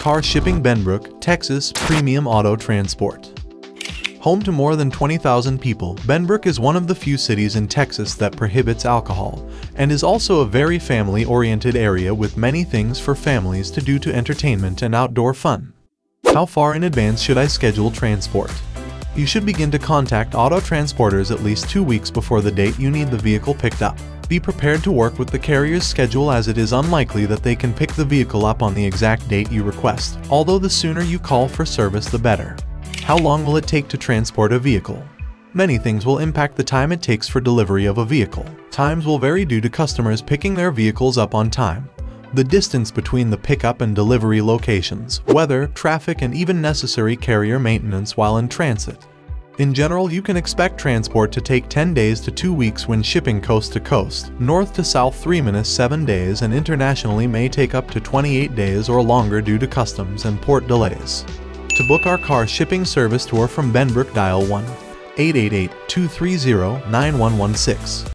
Car Shipping Benbrook, Texas Premium Auto Transport. Home to more than 20,000 people, Benbrook is one of the few cities in Texas that prohibits alcohol, and is also a very family-oriented area with many things for families to do to entertainment and outdoor fun. How far in advance should I schedule transport? You should begin to contact auto transporters at least two weeks before the date you need the vehicle picked up. Be prepared to work with the carrier's schedule as it is unlikely that they can pick the vehicle up on the exact date you request, although the sooner you call for service the better. How long will it take to transport a vehicle? Many things will impact the time it takes for delivery of a vehicle. Times will vary due to customers picking their vehicles up on time, the distance between the pickup and delivery locations, weather, traffic, and even necessary carrier maintenance while in transit. In general, you can expect transport to take 10 days to 2 weeks when shipping coast to coast, north to south 3 minutes 7 days and internationally may take up to 28 days or longer due to customs and port delays. To book our car shipping service tour from Benbrook dial 1 888 230 9116.